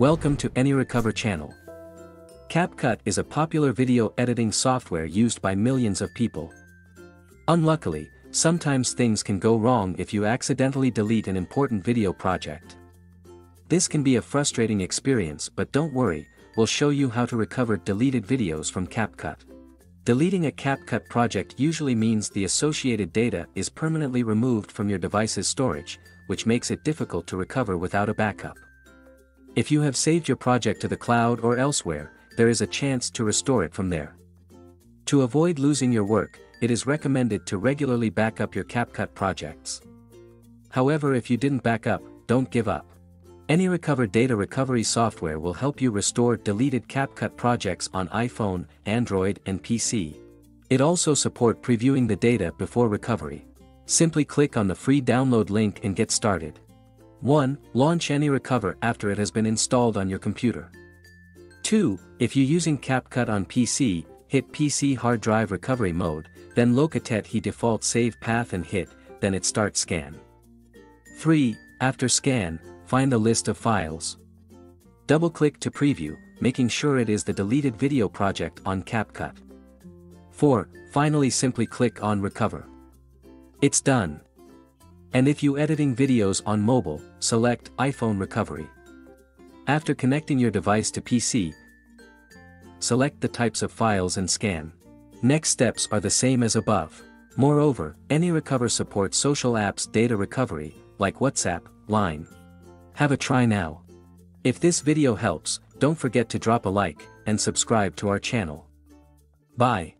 Welcome to AnyRecover channel. CapCut is a popular video editing software used by millions of people. Unluckily, sometimes things can go wrong if you accidentally delete an important video project. This can be a frustrating experience but don't worry, we'll show you how to recover deleted videos from CapCut. Deleting a CapCut project usually means the associated data is permanently removed from your device's storage, which makes it difficult to recover without a backup. If you have saved your project to the cloud or elsewhere, there is a chance to restore it from there. To avoid losing your work, it is recommended to regularly back up your CapCut projects. However if you didn't back up, don't give up. AnyRecover data recovery software will help you restore deleted CapCut projects on iPhone, Android and PC. It also support previewing the data before recovery. Simply click on the free download link and get started. 1. Launch AnyRecover after it has been installed on your computer. 2. If you're using CapCut on PC, hit PC hard drive recovery mode, then locate he default save path and hit, then it start scan. 3. After scan, find the list of files. Double-click to preview, making sure it is the deleted video project on CapCut. 4. Finally simply click on Recover. It's done. And if you editing videos on mobile, select iPhone Recovery. After connecting your device to PC, select the types of files and scan. Next steps are the same as above. Moreover, AnyRecover supports social apps data recovery, like WhatsApp, Line. Have a try now. If this video helps, don't forget to drop a like, and subscribe to our channel. Bye.